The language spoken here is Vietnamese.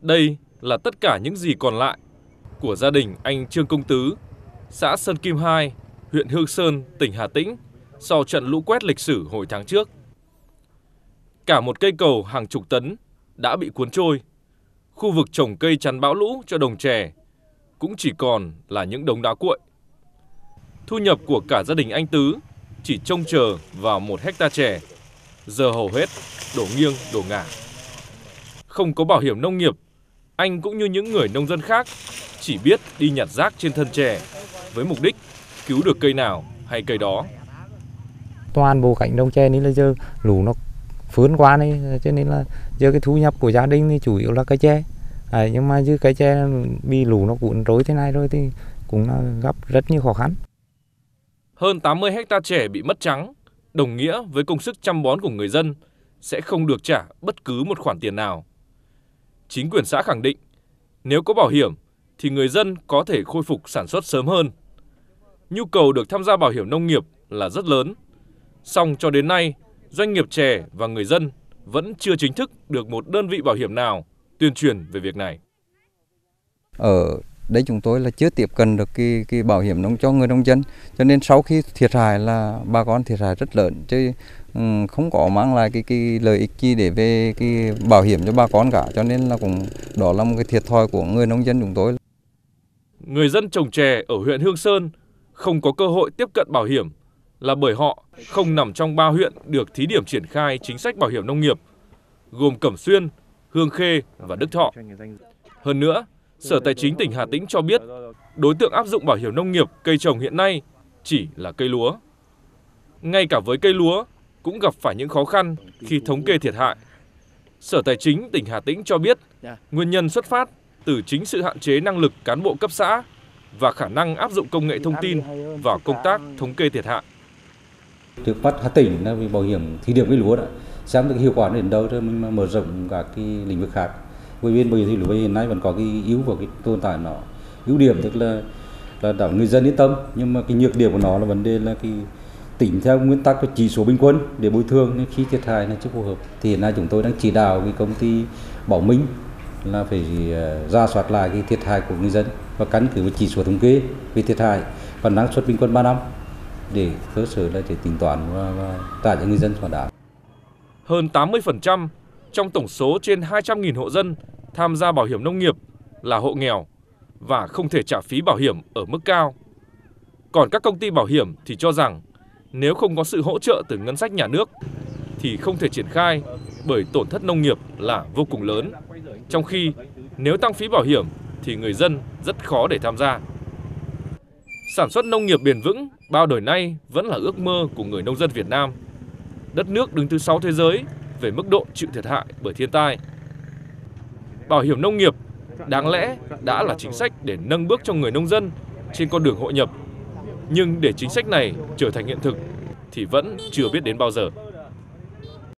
Đây là tất cả những gì còn lại của gia đình anh Trương Công Tứ, xã Sơn Kim 2, huyện Hương Sơn, tỉnh Hà Tĩnh sau trận lũ quét lịch sử hồi tháng trước. Cả một cây cầu hàng chục tấn đã bị cuốn trôi. Khu vực trồng cây chắn bão lũ cho đồng chè cũng chỉ còn là những đống đá cuội. Thu nhập của cả gia đình anh Tứ chỉ trông chờ vào một hecta chè, giờ hầu hết đổ nghiêng đổ ngả. Không có bảo hiểm nông nghiệp, anh cũng như những người nông dân khác chỉ biết đi nhặt rác trên thân chè với mục đích cứu được cây nào hay cây đó. Toàn bộ cảnh đông chè này là giờ lũ nó phướn qua này cho nên là giờ cái thu nhập của gia đình thì chủ yếu là cây chè. À, nhưng mà chứ cây chè bị lũ nó cuốn rối thế này rồi thì cũng gặp rất nhiều khó khăn. Hơn 80 hecta chè bị mất trắng, đồng nghĩa với công sức chăm bón của người dân sẽ không được trả bất cứ một khoản tiền nào. Chính quyền xã khẳng định, nếu có bảo hiểm thì người dân có thể khôi phục sản xuất sớm hơn. Nhu cầu được tham gia bảo hiểm nông nghiệp là rất lớn. Song cho đến nay, doanh nghiệp chè và người dân vẫn chưa chính thức được một đơn vị bảo hiểm nào tuyên truyền về việc này. Ở đấy chúng tôi là chưa tiếp cận được cái, cái bảo hiểm nông cho người nông dân cho nên sau khi thiệt hại là bà con thiệt hại rất lớn chứ ừ, không có mang lại cái cái lợi ích gì để về cái bảo hiểm cho bà con cả cho nên là cũng đó là một cái thiệt thòi của người nông dân chúng tôi. Người dân trồng chè ở huyện Hương Sơn không có cơ hội tiếp cận bảo hiểm là bởi họ không nằm trong ba huyện được thí điểm triển khai chính sách bảo hiểm nông nghiệp, gồm Cẩm Xuyên, Hương Khê và Đức Thọ. Hơn nữa, Sở Tài chính tỉnh Hà Tĩnh cho biết đối tượng áp dụng bảo hiểm nông nghiệp cây trồng hiện nay chỉ là cây lúa. Ngay cả với cây lúa cũng gặp phải những khó khăn khi thống kê thiệt hại. Sở Tài chính tỉnh Hà Tĩnh cho biết nguyên nhân xuất phát từ chính sự hạn chế năng lực cán bộ cấp xã và khả năng áp dụng công nghệ thông tin vào công tác thống kê thiệt hại. Trước mắt Hà Tĩnh là vì bảo hiểm thí điểm cây lúa đó, xem được hiệu quả đến đâu rồi mình mở rộng các cái lĩnh vực khác bởi vì bây giờ thì lúa hiện nay vẫn có cái yếu và cái tồn tại nó ưu điểm tức là là đảo người dân yên tâm nhưng mà cái nhược điểm của nó là vấn đề là cái tính theo nguyên tắc chỉ số bình quân để bồi thường nên khi thiệt hại là chưa phù hợp thì hiện nay chúng tôi đang chỉ đạo cái công ty bảo minh là phải ờ, ra soát lại cái thiệt hại của người dân và căn cứ với chỉ số thống kê về thiệt hại và năng suất bình quân 3 năm để cơ sở là để tính toán và, và trả cho người dân thỏa đáng. Hơn 80% trong tổng số trên 200.000 hộ dân tham gia bảo hiểm nông nghiệp là hộ nghèo và không thể trả phí bảo hiểm ở mức cao. Còn các công ty bảo hiểm thì cho rằng nếu không có sự hỗ trợ từ ngân sách nhà nước thì không thể triển khai bởi tổn thất nông nghiệp là vô cùng lớn. Trong khi nếu tăng phí bảo hiểm thì người dân rất khó để tham gia. Sản xuất nông nghiệp bền vững bao đời nay vẫn là ước mơ của người nông dân Việt Nam. Đất nước đứng thứ sáu thế giới về mức độ chịu thiệt hại bởi thiên tai. Bảo hiểm nông nghiệp, đáng lẽ đã là chính sách để nâng bước cho người nông dân trên con đường hội nhập. Nhưng để chính sách này trở thành hiện thực thì vẫn chưa biết đến bao giờ.